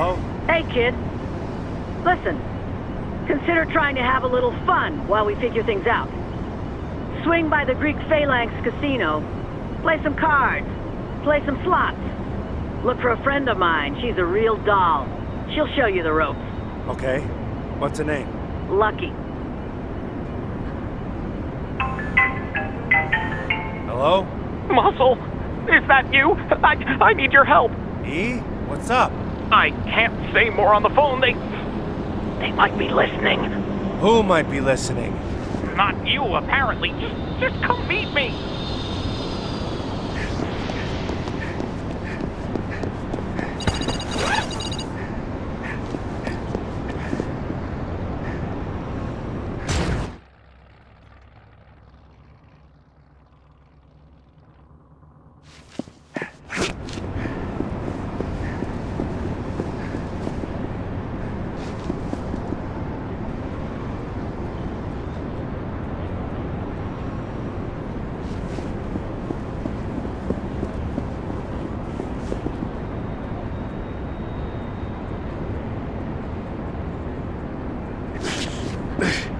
Hello? Hey, kid. Listen. Consider trying to have a little fun while we figure things out. Swing by the Greek Phalanx Casino. Play some cards. Play some slots. Look for a friend of mine. She's a real doll. She'll show you the ropes. Okay. What's her name? Lucky. Hello? Muscle, is that you? I, I need your help. E? What's up? I can't say more on the phone. They, they might be listening. Who might be listening? Not you, apparently. Just, just come meet me. Ugh.